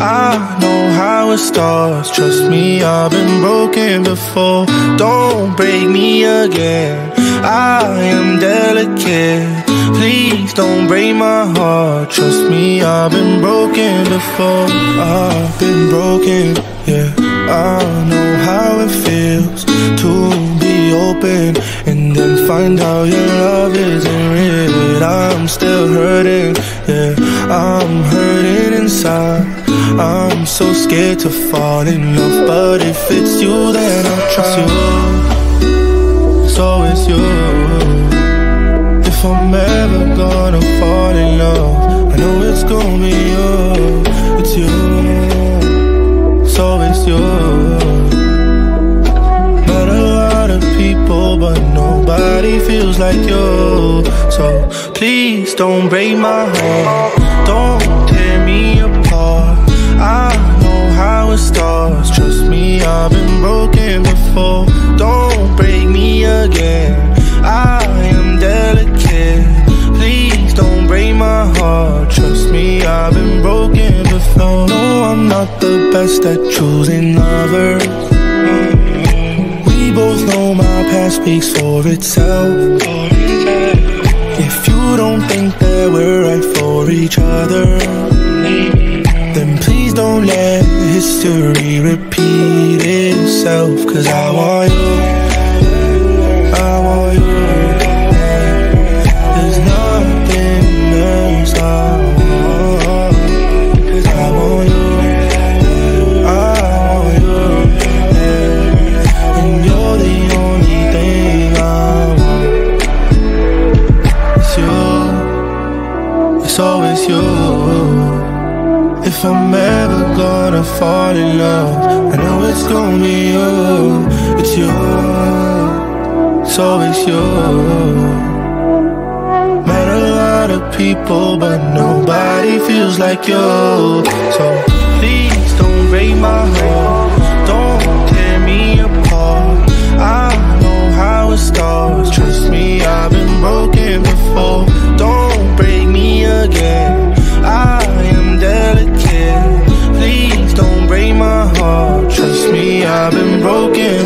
I know how it starts. Trust me, I've been broken before. Don't break me again. I am delicate. Please don't break my heart. Trust me, I've been broken before. I've been broken, yeah. I know how it feels to be open and then find out your love isn't real. I'm still hurting, yeah. I'm hurting inside. I'm so scared to fall in love, but if it's you, then I'll trust you. It's always you. If I'm ever gonna fall in love, I know it's gonna be you. It's you. It's you. Met a lot of people, but nobody feels like you. So please don't break my heart. Don't Trust me, I've been broken before. No, I'm not the best at choosing lovers. We both know my past speaks for itself. If you don't think that we're right for each other, then please don't let history repeat itself. Cause I want you. I want If I'm ever gonna fall in love, I know it's gonna be you. It's you. It's always you. Met a lot of people, but nobody feels like you. So please don't break my heart. I've been broken